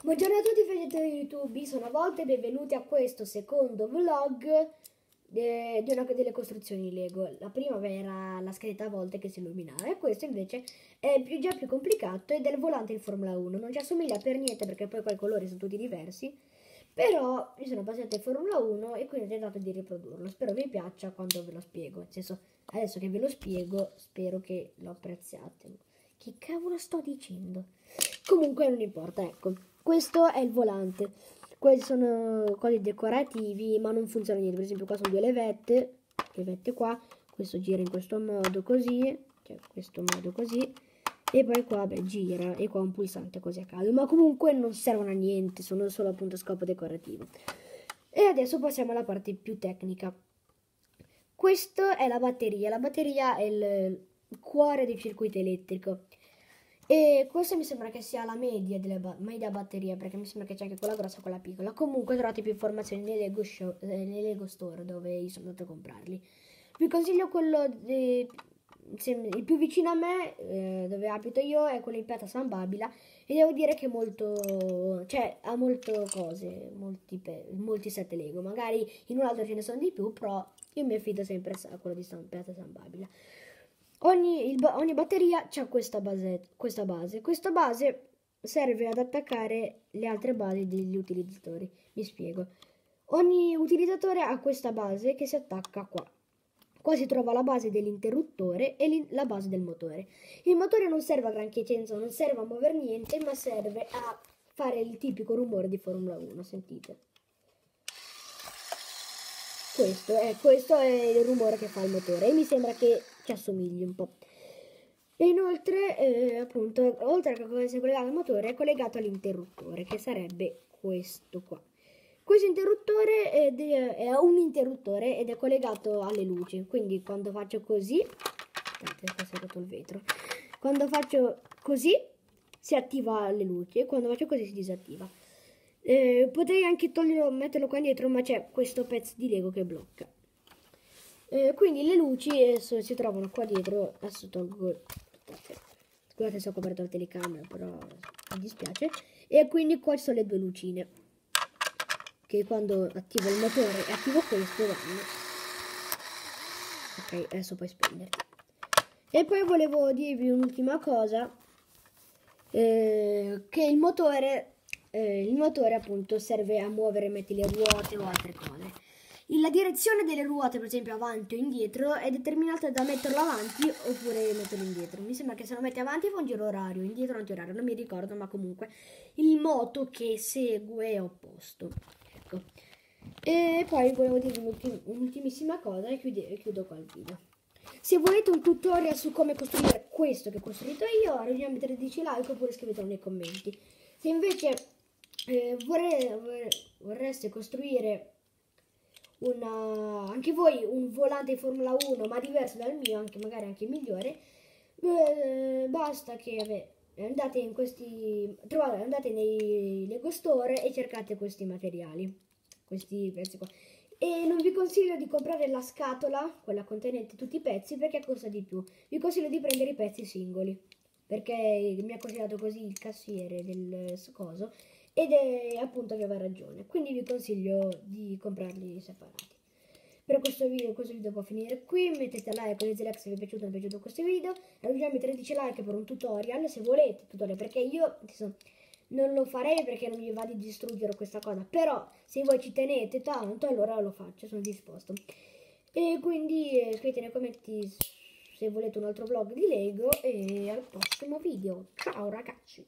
Buongiorno a tutti spettatori di YouTube, sono a volte benvenuti a questo secondo vlog de- di una delle costruzioni Lego. La prima era la scheda a volte che si illuminava e questo invece è più, già più complicato ed è il volante di Formula 1. Non ci assomiglia per niente perché poi qua i colori sono tutti diversi, però mi sono appassionato di Formula 1 e quindi ho tentato di riprodurlo. Spero vi piaccia quando ve lo spiego. Nel senso, adesso che ve lo spiego, spero che lo apprezziate. Che cavolo sto dicendo? Comunque non importa, ecco. Questo è il volante. Questi sono cose decorativi, ma non funziona niente. Per esempio qua sono due levette, levette qua. Questo gira in questo modo così, cioè questo modo così. E poi qua, beh, gira. E qua un pulsante così a caso. Ma comunque non servono a niente, sono solo appunto scopo decorativo. E adesso passiamo alla parte più tecnica. Questa è la batteria. La batteria è il cuore del circuito elettrico. E questa mi sembra che sia la media, delle ba- media batteria, perché mi sembra che c'è anche quella grossa e quella piccola. Comunque trovate più informazioni nei Lego, show, eh, nei Lego Store dove io sono andato a comprarli. Vi consiglio quello di, il più vicino a me, eh, dove abito io, è quello in Piazza San Babila. E devo dire che molto, cioè, ha molte cose, molti, molti set Lego. Magari in un altro ce ne sono di più, però io mi affido sempre a quello di San, Piazza San Babila. Ogni, il, ogni batteria ha questa base, questa base. Questa base serve ad attaccare le altre basi degli utilizzatori. Mi spiego. Ogni utilizzatore ha questa base che si attacca qua. Qua si trova la base dell'interruttore e la base del motore. Il motore non serve a granché, senso non serve a muovere niente, ma serve a fare il tipico rumore di Formula 1, sentite. Questo è, questo è il rumore che fa il motore e mi sembra che ci assomigli un po'. E inoltre, eh, appunto, oltre a essere collegato al motore, è collegato all'interruttore, che sarebbe questo qua. Questo interruttore è, è, un interruttore ed è collegato alle luci, quindi quando faccio così, aspetta, si è rotto il vetro, quando faccio così si attiva le luci e quando faccio così si disattiva. Eh, potrei anche toglierlo, metterlo qua dietro, ma c'è questo pezzo di Lego che blocca. Eh, quindi le luci si trovano qua dietro. Adesso tolgo. Scusate se ho coperto la telecamera, però mi dispiace. E quindi qua ci sono le due lucine. Che quando attivo il motore e attivo questo vanno. Ok, adesso puoi spegnere. E poi volevo dirvi un'ultima cosa. Eh, che il motore, eh, il motore appunto serve a muovere, metti le ruote o altre cose. La direzione delle ruote, per esempio avanti o indietro, è determinata da metterlo avanti oppure metterlo indietro. Mi sembra che se lo metti avanti fa un giro orario, indietro antiorario, non mi ricordo, ma comunque il moto che segue è opposto. Ecco. E poi volevo un'ultim- un'ultimissima cosa e chiudo, qua il video. Se volete un tutorial su come costruire questo che ho costruito io, reggiamo 13 like oppure scrivetelo nei commenti. Se invece eh, vorrei, vorreste costruire una, anche voi un volante Formula 1 ma diverso dal mio, anche magari anche migliore, beh, basta che beh, andate in questi trovate, andate nei Lego Store e cercate questi materiali, questi pezzi qua. E non vi consiglio di comprare la scatola, quella contenente tutti i pezzi, perché costa di più. Vi consiglio di prendere i pezzi singoli, perché mi ha consigliato così il cassiere del coso ed è appunto aveva ragione. Quindi vi consiglio di comprarli separati. Per questo video, questo video può finire qui. Mettete like, like se vi è piaciuto o non è piaciuto questo video. Raggiungiamo 13 like per un tutorial, se volete, tutorial, perché io insomma, non lo farei perché non mi va di distruggere questa cosa. Però se voi ci tenete tanto, allora lo faccio, sono disposto. E quindi eh, scrivete nei commenti se volete un altro vlog di Lego e al prossimo video. Ciao ragazzi!